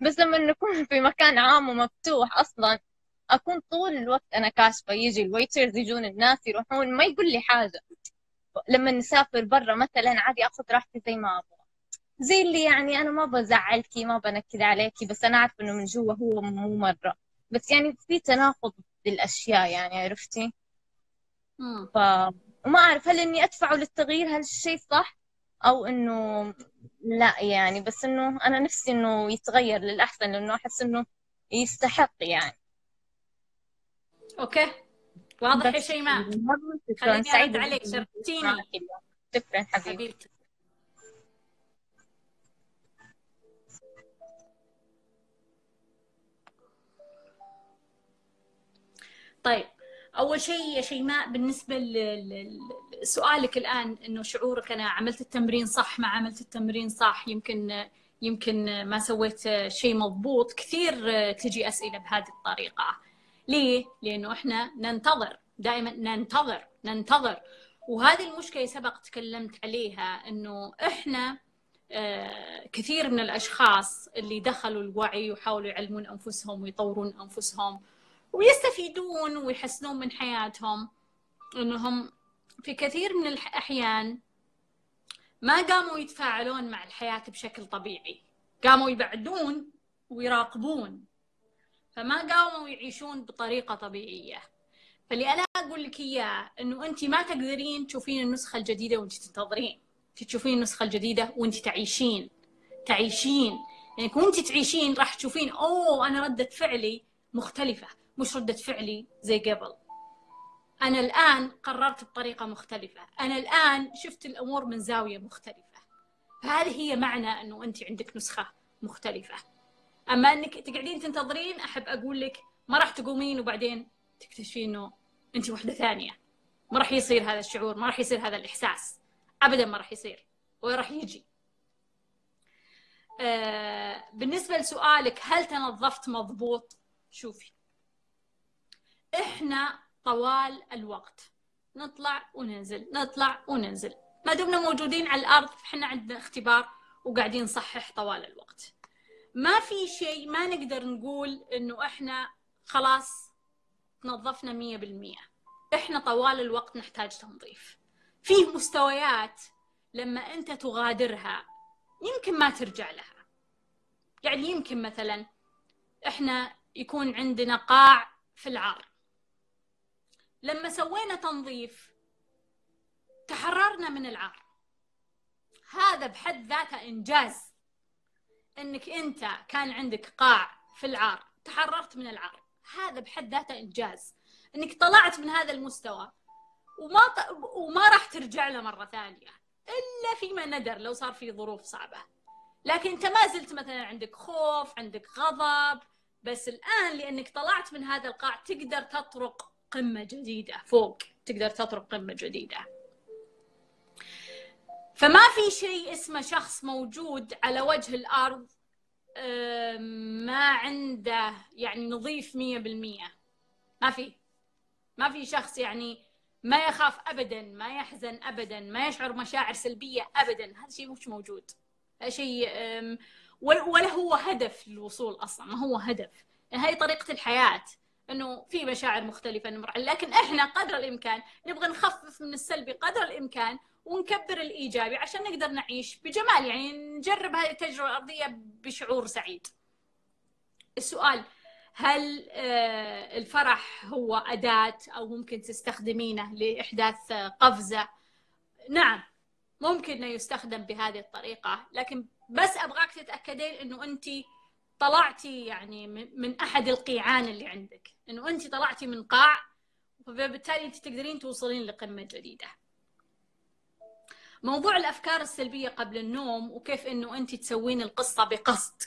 بس لما نكون في مكان عام ومفتوح أصلا أكون طول الوقت أنا كاشفة يجي ال waiters يجون الناس يروحون ما يقول لي حاجة. لما نسافر برا مثلا عادي أخذ راحتي زي ما أبغى. زي اللي يعني أنا ما بزعلكي ما بنكد عليكي بس أنا عارفة إنه من جوا هو مو مرة. بس يعني في تناقض بالأشياء يعني عرفتي. ف وما أعرف هل إني أدفعه للتغيير هل الشيء صح؟ أو إنه لا يعني بس إنه أنا نفسي إنه يتغير للأحسن لأنه أحس إنه يستحق يعني. أوكي؟ واضح يا شيماء. خليني ارد سعيدة عليك. شرفتيني شكرا حبيبي. حبيبتي. طيب أول شيء يا شيماء بالنسبة لسؤالك الآن إنه شعورك أنا عملت التمرين صح ما عملت التمرين صح يمكن يمكن ما سويت شيء مضبوط. كثير تجي أسئلة بهذه الطريقة. ليه؟ لأنه إحنا ننتظر دائما ننتظر ننتظر. وهذه المشكلة سبق تكلمت عليها إنه إحنا آه، كثير من الأشخاص اللي دخلوا الوعي وحاولوا يعلمون أنفسهم ويطورون أنفسهم ويستفيدون ويحسنون من حياتهم إنهم في كثير من الأحيان ما قاموا يتفاعلون مع الحياة بشكل طبيعي. قاموا يبعدون ويراقبون. فما قاموا يعيشون بطريقة طبيعية. فاللي أنا أقول لك إياه إنه انت ما تقدرين تشوفين النسخة الجديدة وانت تنتظرين. انت تشوفين النسخة الجديدة وانت تعيشين. تعيشين. يعني وانت تعيشين راح تشوفين أوه أنا ردة فعلي مختلفة. مش ردة فعلي زي قبل. أنا الآن قررت بطريقة مختلفة. أنا الآن شفت الأمور من زاوية مختلفة. فهذه هي معنى إنه انت عندك نسخة مختلفة. أما إنك تقعدين تنتظرين أحب أقول لك ما راح تقومين وبعدين تكتشفين إنه انت وحدة ثانية. ما راح يصير هذا الشعور ما راح يصير هذا الإحساس. ابدا ما راح يصير وراح يجي. آه بالنسبة لسؤالك هل تنظفت مضبوط؟ شوفي. إحنا طوال الوقت. نطلع وننزل نطلع وننزل. ما دمنا موجودين على الأرض إحنا عندنا اختبار وقاعدين نصحح طوال الوقت. ما في شيء ما نقدر نقول إنه إحنا خلاص تنظفنا مية بالمية. إحنا طوال الوقت نحتاج تنظيف. فيه مستويات لما أنت تغادرها يمكن ما ترجع لها. يعني يمكن مثلا إحنا يكون عندنا قاع في العار. لما سوينا تنظيف تحررنا من العار. هذا بحد ذاته إنجاز. انك انت كان عندك قاع في العار تحررت من العار. هذا بحد ذاته إنجاز. انك طلعت من هذا المستوى وما ط... وما راح ترجع له مرة ثانية إلا فيما ندر لو صار في ظروف صعبة. لكن أنت ما زلت مثلا عندك خوف عندك غضب بس الآن لأنك طلعت من هذا القاع تقدر تطرق قمة جديدة فوق تقدر تطرق قمة جديدة. فما في شيء اسمه شخص موجود على وجه الأرض ما عنده يعني نظيف مية بالمية. ما في. ما في شخص يعني ما يخاف ابدا ما يحزن ابدا ما يشعر مشاعر سلبية ابدا. هذا شيء مش موجود. هذا شيء ولا هو هدف للوصول أصلا ما هو هدف. هاي طريقة الحياة. إنه في مشاعر مختلفة نمر لكن إحنا قدر الإمكان نبغى نخفف من السلبي قدر الإمكان ونكبر الإيجابي عشان نقدر نعيش بجمال يعني نجرب هذه التجربة الأرضية بشعور سعيد. السؤال هل الفرح هو أداة أو ممكن تستخدمينه لإحداث قفزة؟ نعم ممكن انه يستخدم بهذه الطريقة لكن بس أبغاك تتأكدين إنه انت طلعتي يعني من أحد القيعان اللي عندك انه أنت طلعتي من قاع فبالتالي أنت تقدرين توصلين لقمة جديدة. موضوع الأفكار السلبية قبل النوم وكيف إنه أنت تسوين القصة بقصد.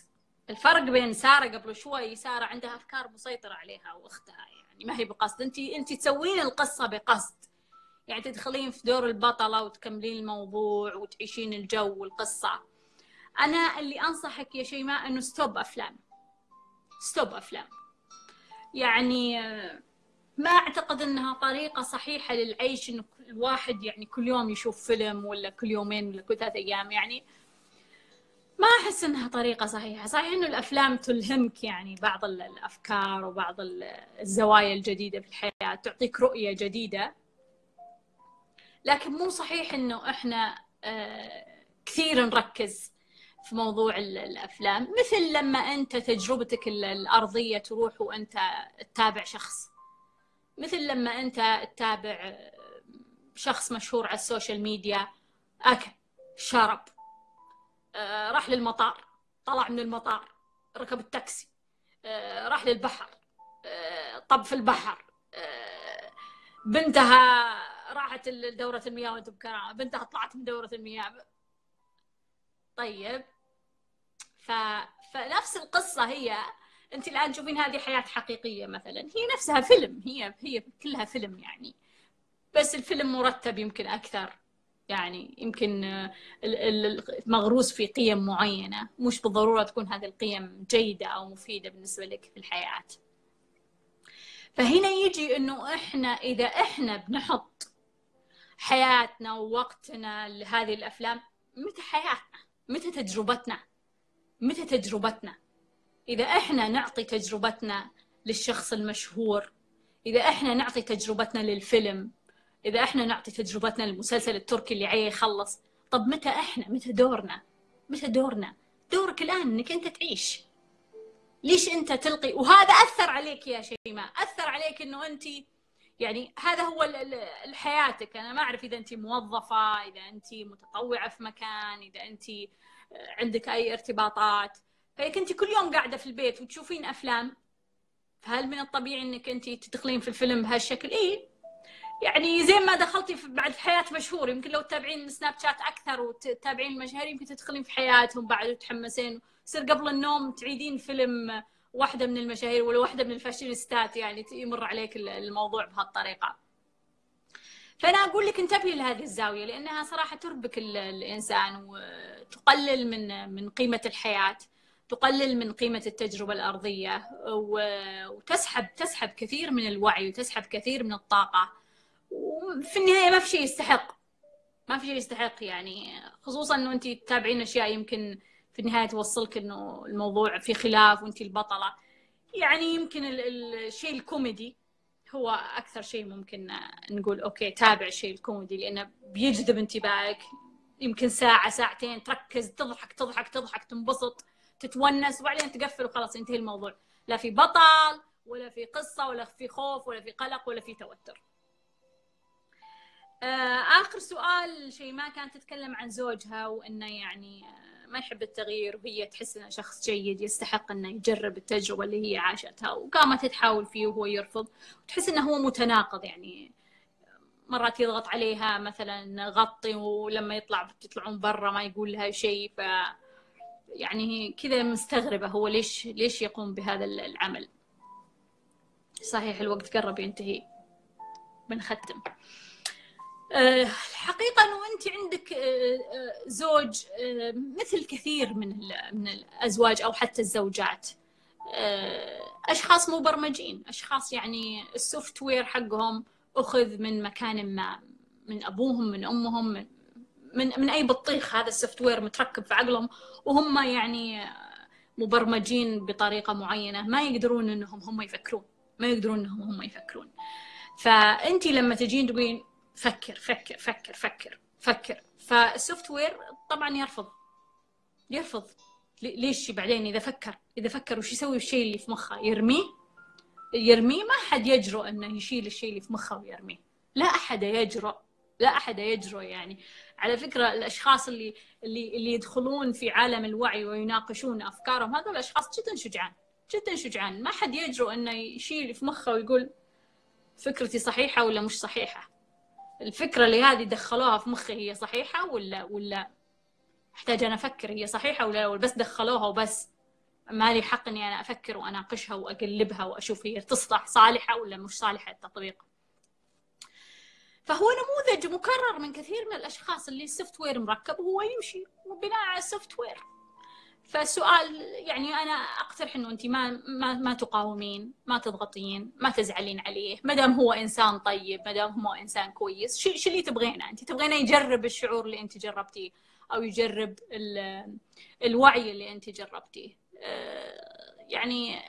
الفرق بين سارة قبل شوي سارة عندها أفكار مسيطرة عليها وأختها يعني ما هي بقصد. انت أنت تسوين القصة بقصد. يعني تدخلين في دور البطلة وتكملين الموضوع وتعيشين الجو والقصة. أنا اللي أنصحك يا شيماء إنه stop أفلام. stop أفلام. يعني ما أعتقد إنها طريقة صحيحة للعيش إنه الواحد يعني كل يوم يشوف فيلم ولا كل يومين ولا كل ثلاث أيام يعني. ما أحس إنها طريقة صحيحة. صحيح إنه الأفلام تلهمك يعني بعض الأفكار وبعض الزوايا الجديدة في الحياة تعطيك رؤية جديدة. لكن مو صحيح إنه إحنا كثير نركز في موضوع الأفلام مثل لما أنت تجربتك الأرضية تروح وأنت تتابع شخص. مثل لما أنت تتابع شخص مشهور على السوشيال ميديا أكل شرب راح للمطار طلع من المطار ركب التاكسي راح للبحر طب في البحر بنتها راحت لدورة المياه وأنت بكرامة بنتها طلعت من دورة المياه. طيب ف... فنفس القصة هي انت الآن تشوفين هذه حياة حقيقية مثلا. هي نفسها فيلم. هي هي كلها فيلم يعني. بس الفيلم مرتب يمكن أكثر. يعني يمكن مغروس في قيم معينة. مش بالضرورة تكون هذه القيم جيدة أو مفيدة بالنسبة لك في الحياة. فهنا يجي إنه إحنا إذا إحنا بنحط حياتنا ووقتنا لهذه الأفلام متى حياتنا؟ متى تجربتنا؟ متى تجربتنا؟ إذا إحنا نعطي تجربتنا للشخص المشهور إذا إحنا نعطي تجربتنا للفيلم إذا إحنا نعطي تجربتنا للمسلسل التركي اللي عيه يخلص طب متى إحنا؟ متى دورنا؟ متى دورنا؟ دورك الآن إنك أنت تعيش. ليش أنت تلقي؟ وهذا أثر عليك يا شيماء أثر عليك إنه انت يعني هذا هو حياتك أنا ما أعرف إذا أنت موظفة إذا أنت متطوعة في مكان إذا أنت عندك أي ارتباطات. فاذا كنت كل يوم قاعدة في البيت وتشوفين أفلام. فهل من الطبيعي إنك أنت تدخلين في الفيلم بهالشكل؟ إي. يعني زي ما دخلتي في بعد في حياة مشهور يمكن لو تتابعين سناب شات أكثر وتتابعين المشاهير يمكن تدخلين في حياتهم بعد وتحمسين. يصير قبل النوم تعيدين فيلم واحدة من المشاهير ولا واحدة من الفاشينيستات يعني يمر عليك الموضوع بهالطريقة. فأنا أقول لك انتبهي لهذه الزاوية لأنها صراحة تربك ال- الإنسان وتقلل من من قيمة الحياة تقلل من قيمة التجربة الأرضية و- وتسحب تسحب كثير من الوعي وتسحب كثير من الطاقة. وفي النهاية ما في شيء يستحق. ما في شيء يستحق يعني خصوصا إنه انت تتابعين أشياء يمكن في النهاية توصلك إنه الموضوع في خلاف وأنت البطلة. يعني يمكن ال- ال- الشيء الكوميدي هو أكثر شيء ممكن نقول okay تابع الشيء الكوميدي لأنه بيجذب انتباهك. يمكن ساعة ساعتين تركز تضحك تضحك تضحك تنبسط تتونس وبعدين تقفل وخلاص ينتهي الموضوع. لا في بطل ولا في قصة ولا في خوف ولا في قلق ولا في توتر. آه، آخر سؤال شيماء كانت تتكلم عن زوجها وإنه يعني آه، ما يحب التغيير وهي تحس إنه شخص جيد يستحق إنه يجرب التجربة اللي هي عاشتها وقامت تحاول فيه وهو يرفض. وتحس إنه هو متناقض يعني. مرات يضغط عليها مثلا غطي ولما يطلع تطلعون برا ما يقول لها شيء ف يعني كذا مستغربة هو ليش ليش يقوم بهذا العمل. صحيح الوقت قرب ينتهي. بنختم. الحقيقة أنه أنت عندك آه، آه، زوج آه، مثل كثير من من الأزواج أو حتى الزوجات. أشخاص مبرمجين أشخاص يعني ال software حقهم أخذ من مكان ما من أبوهم من أمهم من من, من أي بطيخ هذا ال software متركب في عقلهم. وهم يعني مبرمجين بطريقة معينة. ما يقدرون أنهم هم يفكرون ما يقدرون أنهم هم يفكرون. فأنت لما تجين تقولين فكر فكر فكر فكر فكر. فال software طبعا يرفض يرفض. لي- ليش بعدين إذا فكر إذا فكر وش يسوي بالشيء اللي في مخه يرميه؟ يرميه ما حد يجرؤ إنه يشيل الشيء اللي في مخه ويرميه. لا أحد يجرؤ لا أحد يجرؤ يعني. على فكرة الأشخاص اللي اللي اللي يدخلون في عالم الوعي ويناقشون أفكارهم هذول اشخاص جدا شجعان جدا شجعان. ما حد يجرؤ إنه يشيل في مخه ويقول فكرتي صحيحة ولا مش صحيحة. الفكرة اللي هذه دخلوها في مخي هي صحيحة ولا ولا أحتاج أنا أفكر هي صحيحة ولا ولا بس دخلوها وبس. ما لي حق إني أنا أفكر وأناقشها وأقلبها وأشوف هي تصلح صالحة ولا مش صالحة التطبيق. فهو نموذج مكرر من كثير من الأشخاص اللي ال software مركب وهو يمشي. وبناء على ال software فالسؤال يعني أنا أقترح إنه انت ما ما ما تقاومين ما تضغطين ما تزعلين عليه ما دام هو إنسان طيب ما دام هو إنسان كويس شو شو اللي تبغينه انت. تبغينه يجرب الشعور اللي انت جربتيه أو يجرب ال- الوعي اللي انت جربتيه. آه، يعني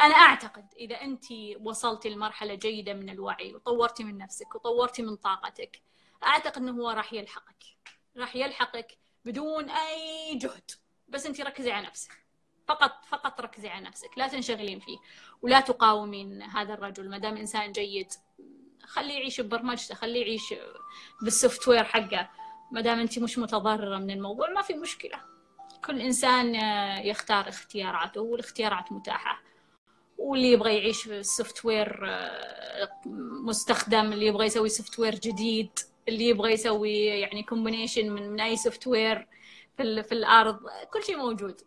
أنا أعتقد إذا انت وصلتي لمرحلة جيدة من الوعي وطورتي من نفسك وطورتي من طاقتك أعتقد إنه هو راح يلحقك. راح يلحقك بدون أي جهد. بس انت ركزي على نفسك. فقط فقط ركزي على نفسك. لا تنشغلين فيه. ولا تقاومين هذا الرجل. ما دام إنسان جيد خليه يعيش ببرمجته خليه يعيش بال software حقه. ما دام أنت مش متضررة من الموضوع ما في مشكلة. كل إنسان آه، يختار اختياراته والاختيارات متاحة. واللي يبغى يعيش في ال software آه، مستخدم اللي يبغى يسوي software جديد اللي يبغى يسوي يعني combination من من أي software في في الأرض كل شيء موجود.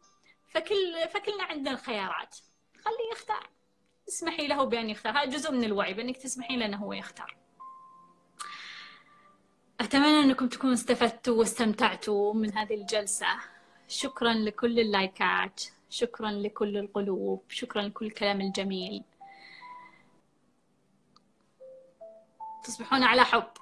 فكل فكلنا عندنا الخيارات. خليه يختار. اسمحي له بأن يختار. هذا جزء من الوعي بأنك تسمحين له إنه هو يختار. أتمنى أنكم تكونوا استفدتوا واستمتعتوا من هذه الجلسة. شكرا لكل اللايكات. شكرا لكل القلوب. شكرا لكل الكلام الجميل. تصبحون على حب.